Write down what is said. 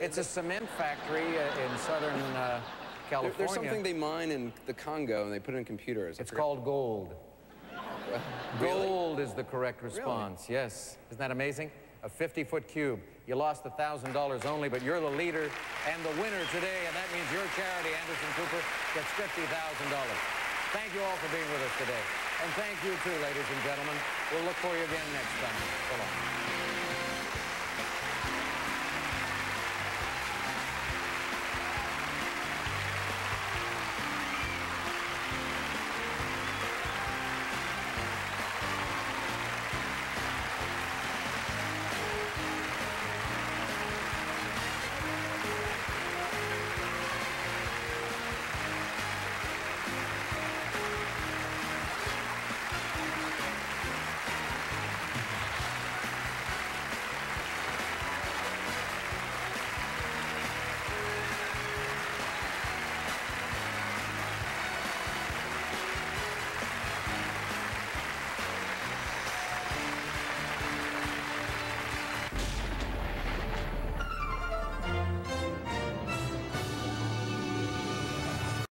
It's a cement factory uh, in southern uh, California. There, there's something they mine in the Congo and they put it in computers. It's called gold. Gold is the correct response, yes. Isn't that amazing? A 50-foot cube. You lost $1,000 only, but you're the leader and the winner today, and that means your charity, Anderson Cooper, gets $50,000. Thank you all for being with us today. And thank you too, ladies and gentlemen. We'll look for you again next time. So long.